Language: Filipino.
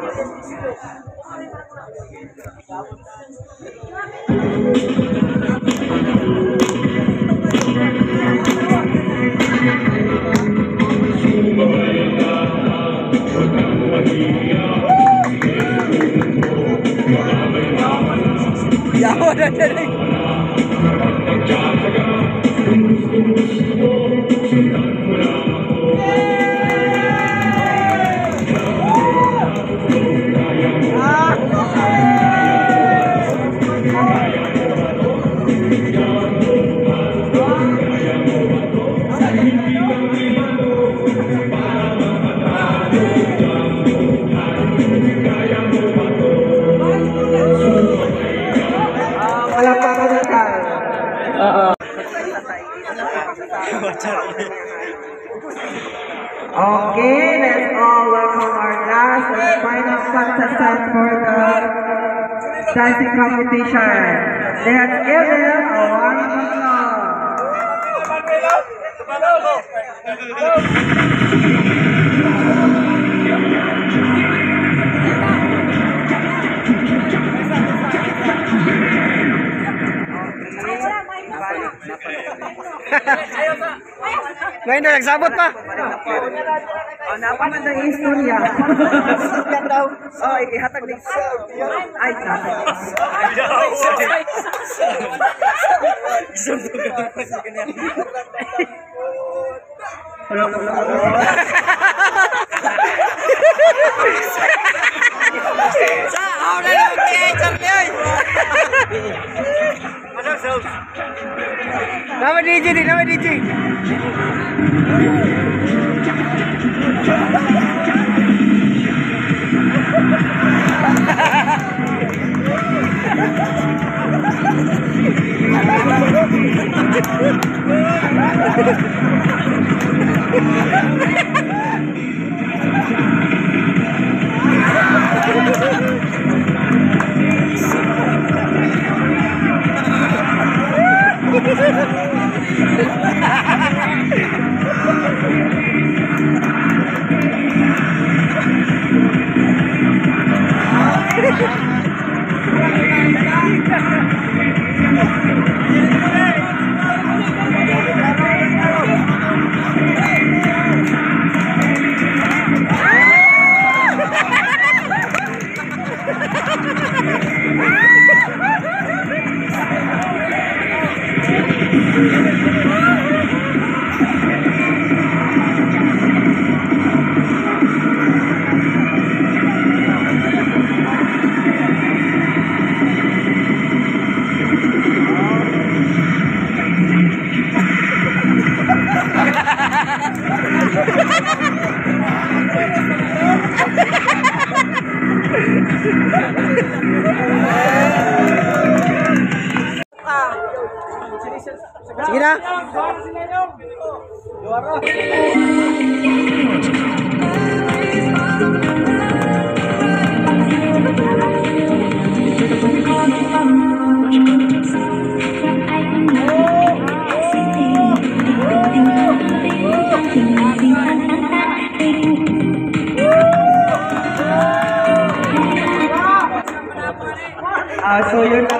Yavar Okay, let's all welcome our last and final contestant for the dancing competition. Let's give them a round. Ngayon na, nagsabot pa. Oh, napaman ng istorya. Yan daw. Oh, ihatag ni Ay, tatay. Sa, నవ డీజీది నవ డీజీ Ha ha ha! Sige na. Ah, so yun na